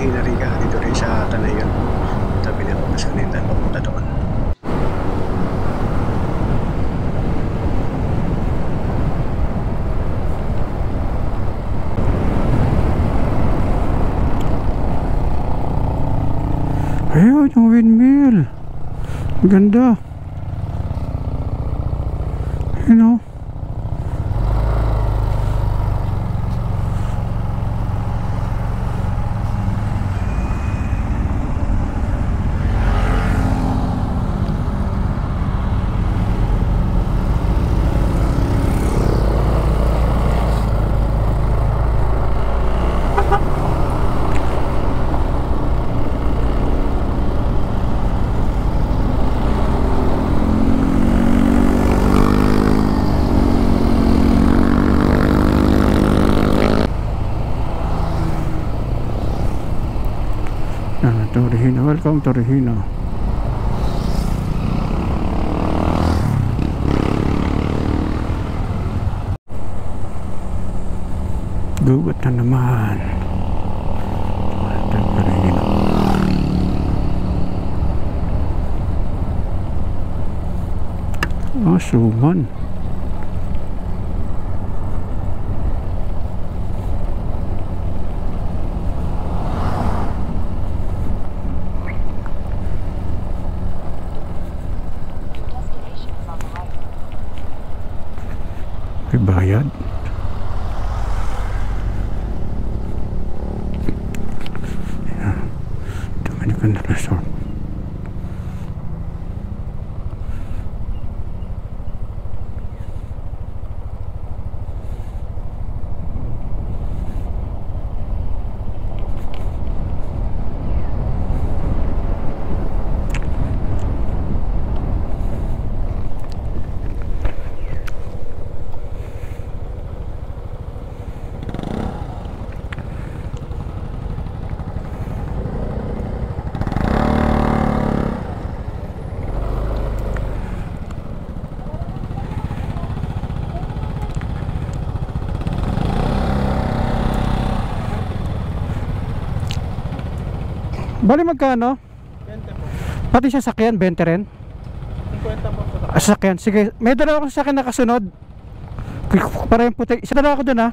Hinariga dito rin sa Tanayon. Tabi ng Pagkasunitan papunta doon. Ayun, yung windmill. Ganda. You know. Yan, Torihino. Welcome Torihino. Gubat na naman. Ah, suman. Destination Bali magkano? 20 po. Pati sa sakyan, 20 rin? 50 po sa Ah, sasakyan. Sige, may dala ako sa akin nakasunod. Para yung puti. Isa dala ako dun ha.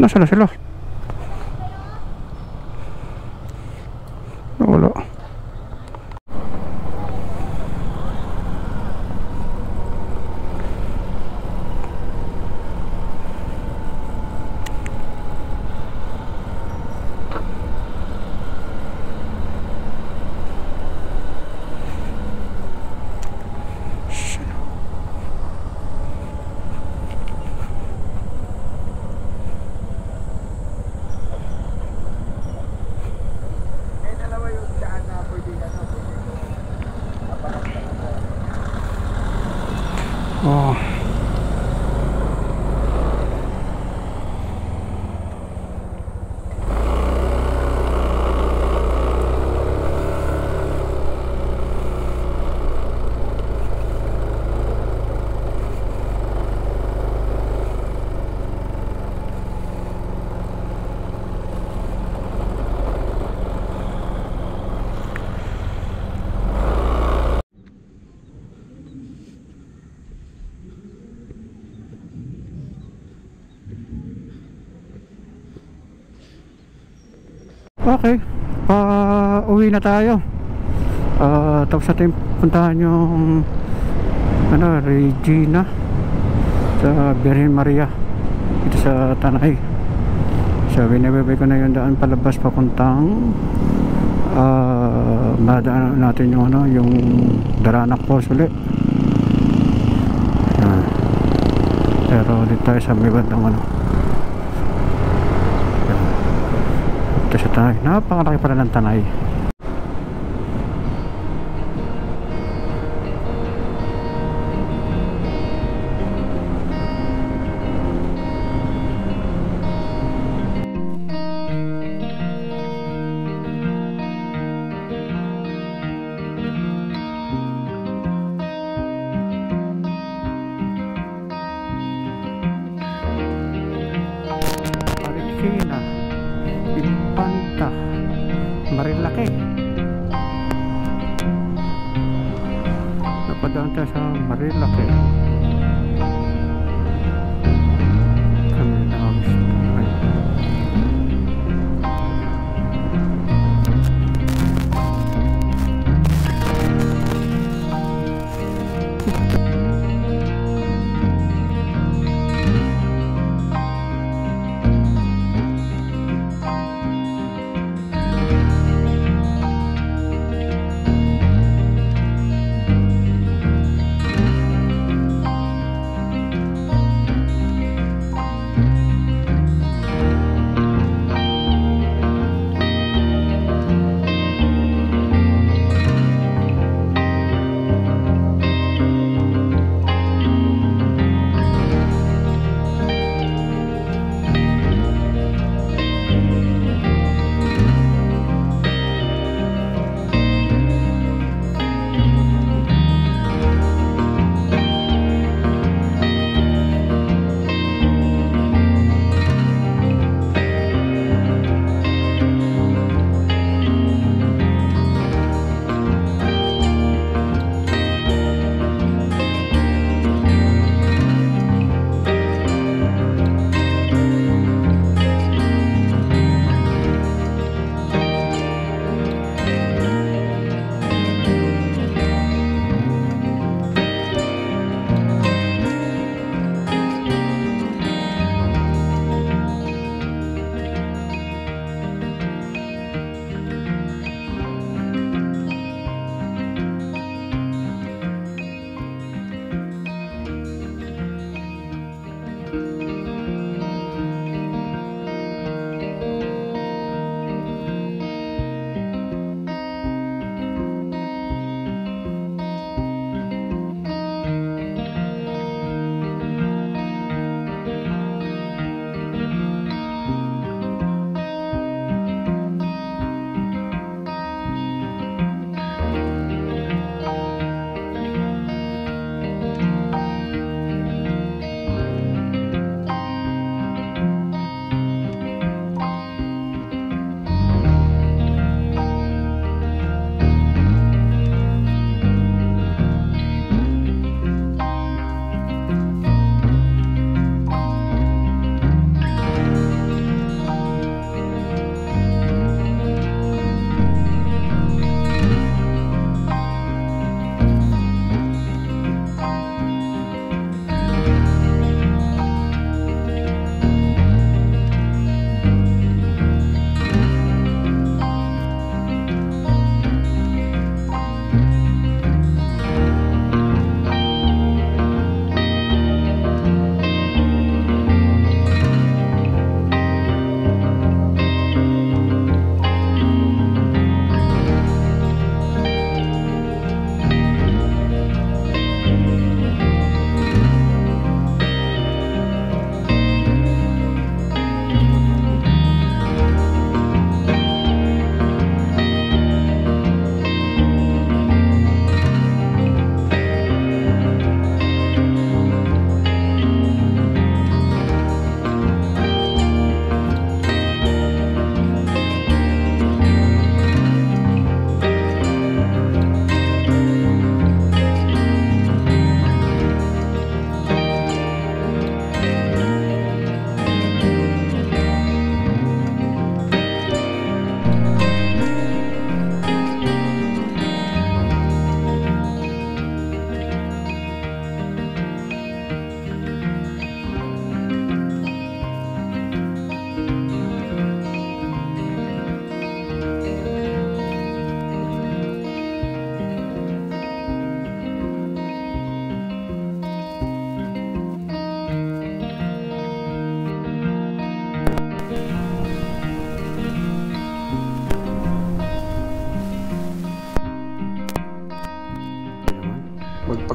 Nasaan na sila? Wala. Okay. Pa uwi na tayo. Ah, tapos natin puntahan yung ano, Regina sa Virgen Maria dito sa Tanay. So, binibigay ko na yung daan palabas papuntang ah, madaan natin yung ano, yung Daranak Falls ulit. Yan. Pero dito tayo sa may bandang ano. Yan. Ito sa tanay. Napakalaki pala ng tanay. Impanta, Marilaki. Napadaan tayo sa Marilaki.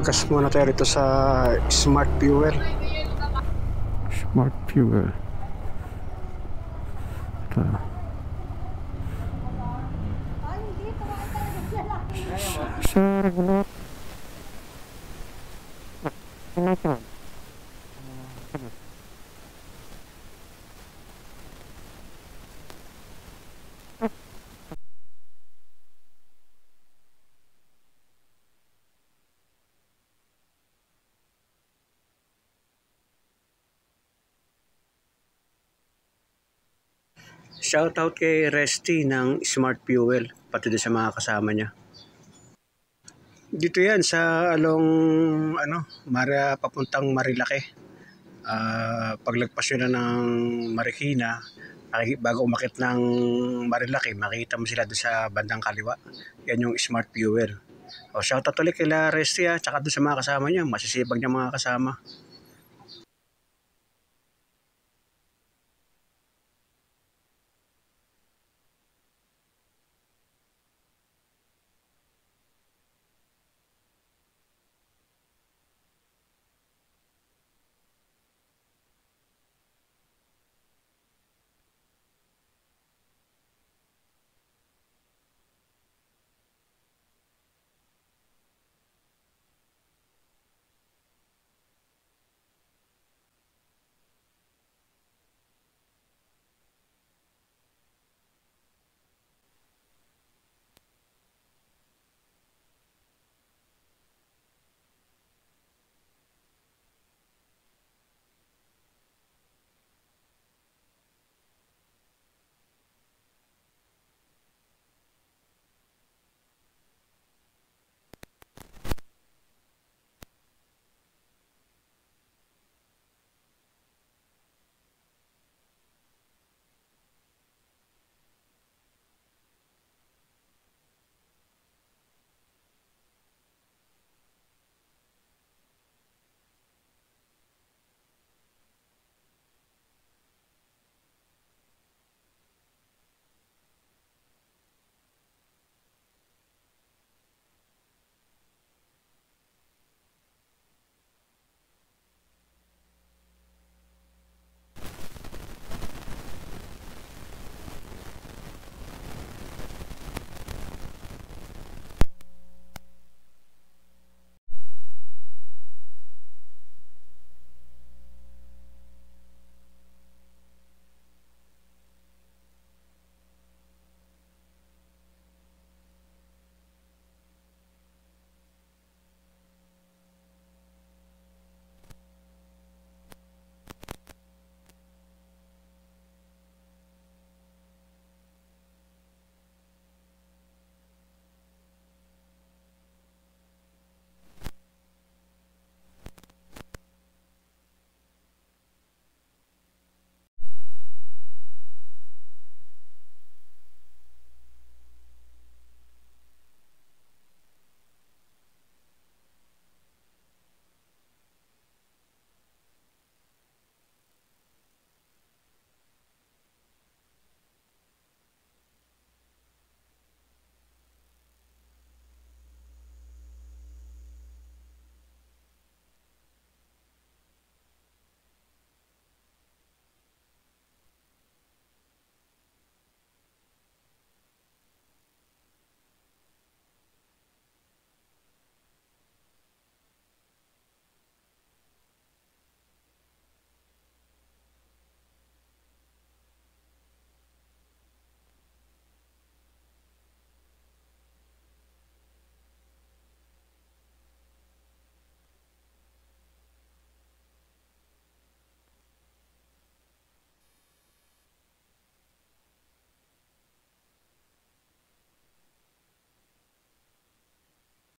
Gas muna tayo rito sa Smart Fuel. Smart fuel. Ito. Sa regular. Regulator. Shoutout kay Resty ng Smart Fuel, pati din sa mga kasama niya. Dito yan sa along ano, Mara papuntang Marilake. Ah, paglagpas nyo na ng Marikina, bago umakit ng Marilake, makita mo sila doon sa bandang kaliwa. Yan yung Smart Fuel. O, shoutout ulit kay Resty ha, tsaka doon sa mga kasama niya, masisibag niya mga kasama.